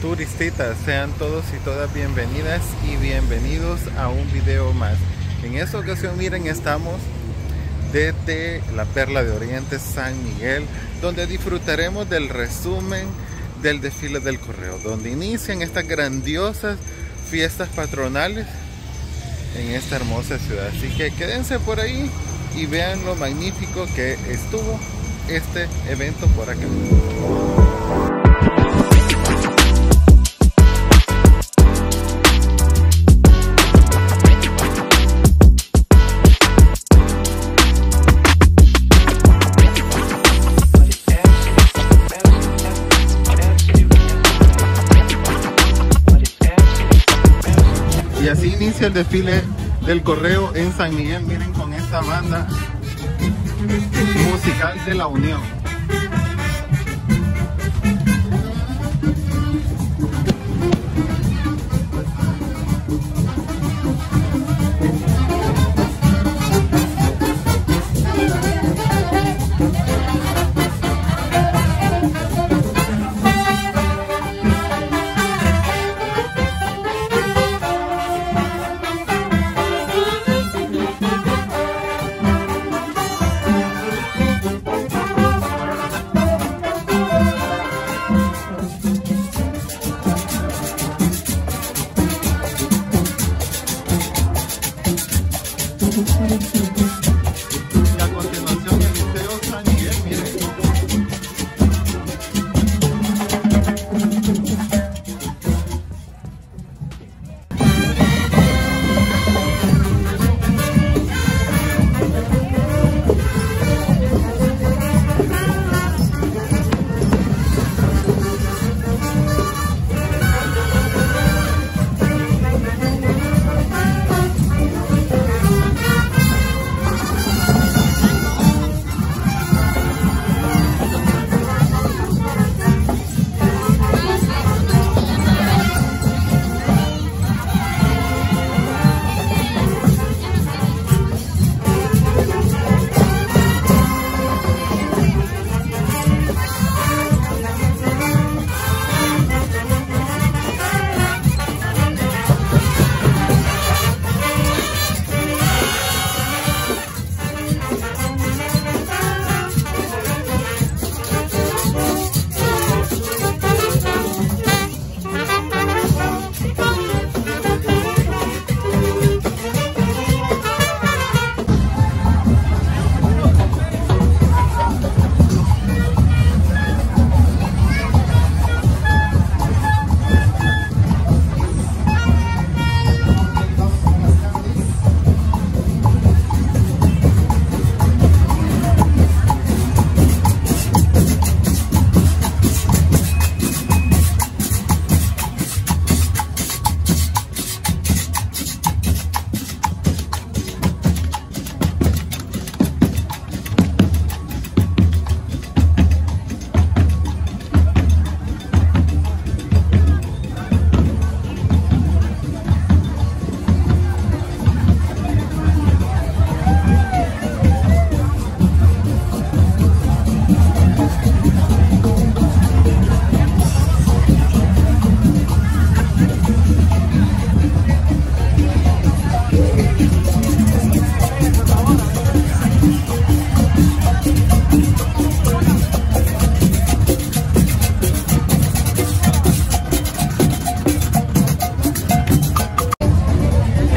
turistitas, sean todos y todas bienvenidas y bienvenidos a un video más. En esta ocasión, miren, estamos desde la Perla de Oriente San Miguel, donde disfrutaremos del resumen del desfile del correo, donde inician estas grandiosas fiestas patronales en esta hermosa ciudad. Así que quédense por ahí y vean lo magnífico que estuvo este evento por acá. El desfile del correo en San Miguel. Miren con esta banda musical de la Unión.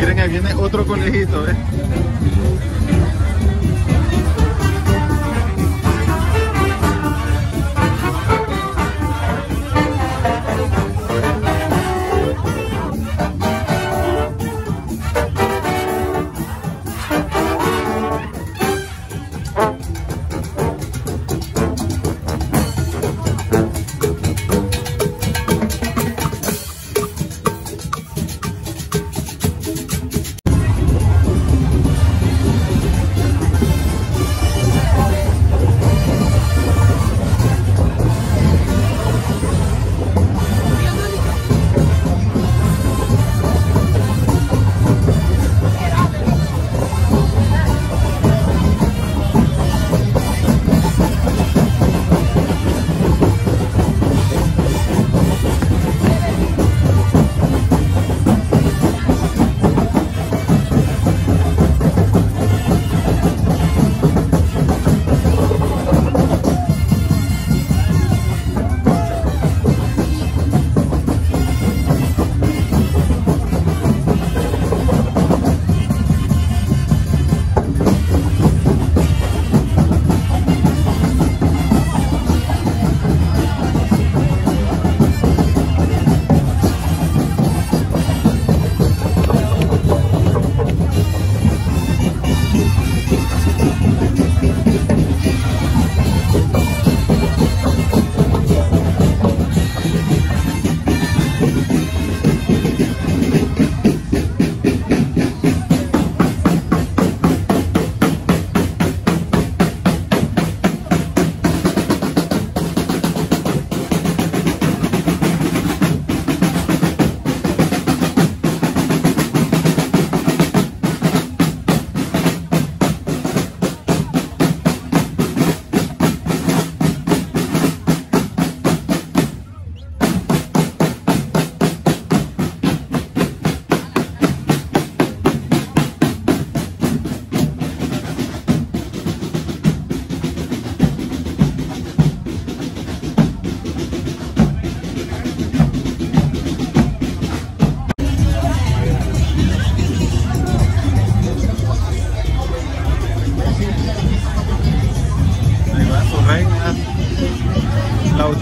Miren, ahí viene otro conejito, ¿eh?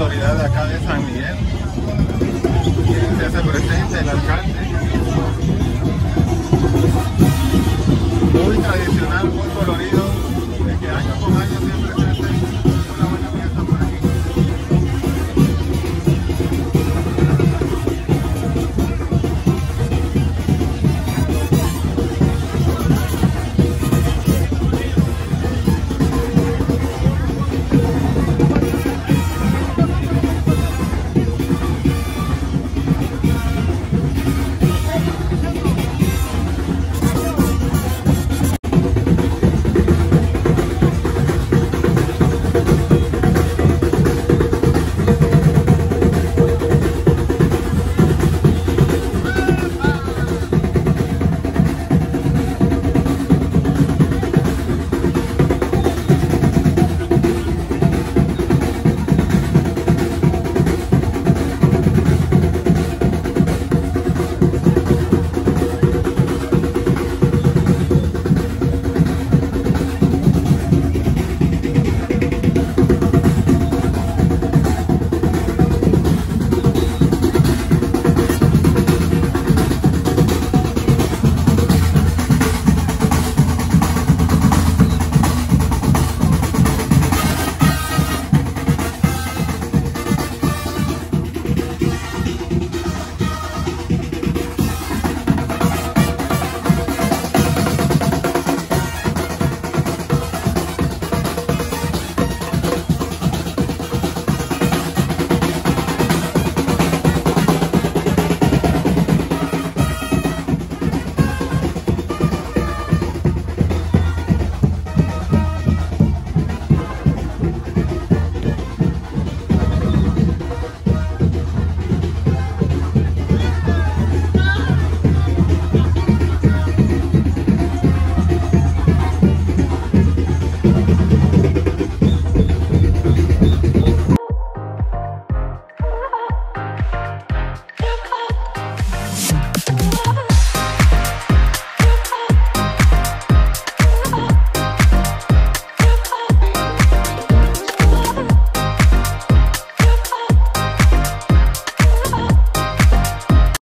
autoridad de acá de San Miguel quien se hace presente, el alcalde. Muy tradicional, muy colorido.